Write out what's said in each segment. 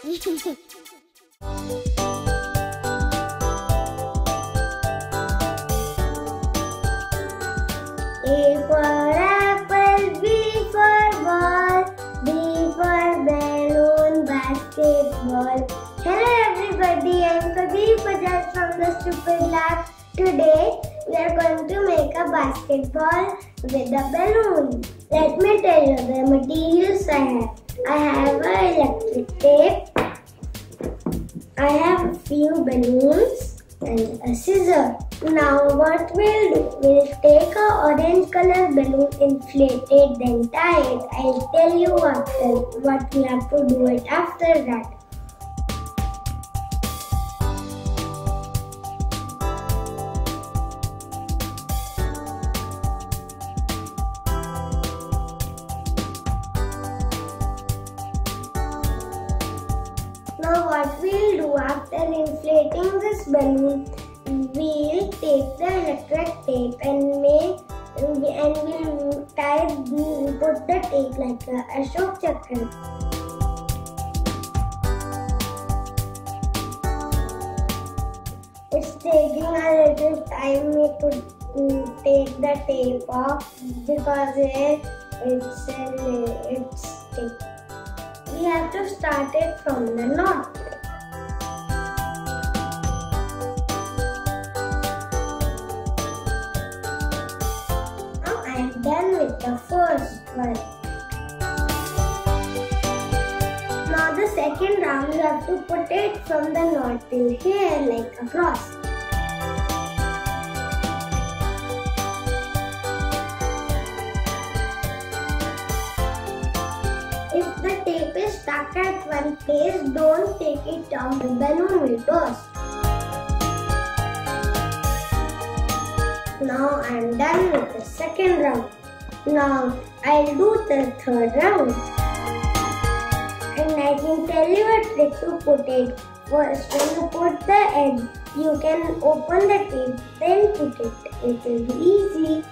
Hello everybody, I am Kabir Bajaj from the Stupid Lab. Today we are going to make a basketball with a balloon. Let me tell you the materials I have. I have a electric tape. I have a few balloons and a scissor. Now what we'll do, we'll take a orange color balloon, inflate it, then tie it. I'll tell you after what we have to do it after that. Inflating this balloon, we'll take the electric tape and make and we'll tie put the tape like a Ashok Chakra. It's taking a little time me to take the tape off because it, it's it's thick. We have to start it from the knot. Have to put it from the knot till here like a cross. If the tape is stuck at one place, don't take it down. The balloon will burst. Now I am done with the second round. Now I'll do the third round split to put it. First, when you put the egg, you can open the tape, then put it. It will be easy.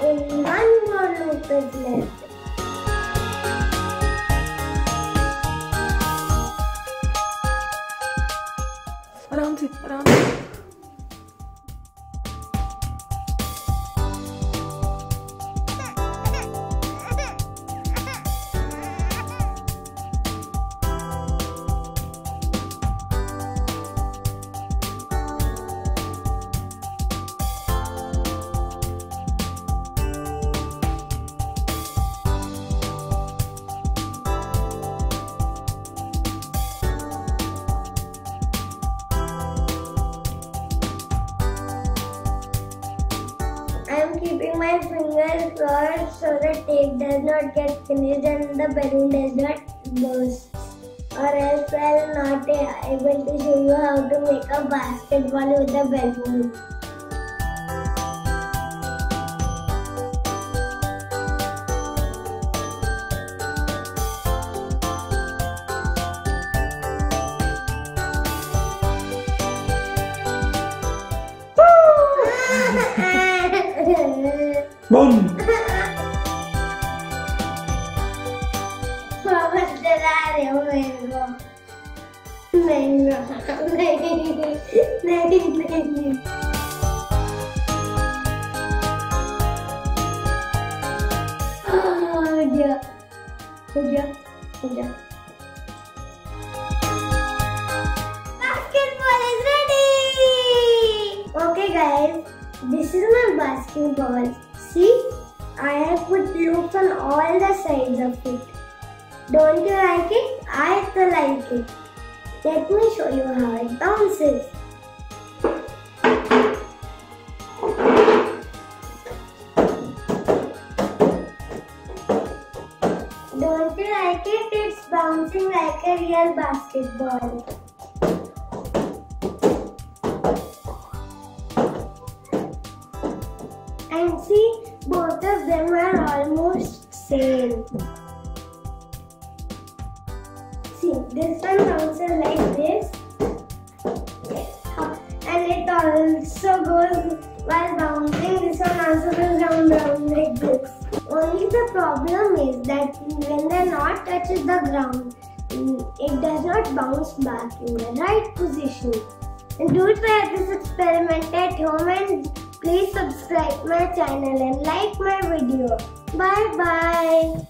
Only one more loop is left. Around it, around it. Fingers so the tape does not get finished and the balloon does not burst. Or else I will not be able to show you how to make a basketball with a balloon. हो हो हो हो गया Basketball is ready! Okay guys, this is my basketball. See, I have put loops on all the sides of it. Don't you like it? I also like it. Let me show you how it bounces. Don't you like it? It's bouncing like a real basketball. And see, both of them are almost same. See, this one bounces like this. And it also goes while bouncing. This one also goes down like this. Only the problem is that when the knot touches the ground, it does not bounce back in the right position. And do try this experiment at home and please subscribe my channel and like my video. Bye bye.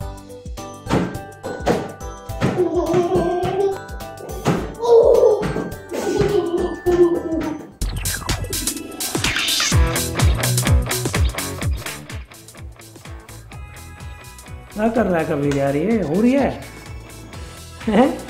क्या कर रहा है कबीर यार ये हो रही है हैं?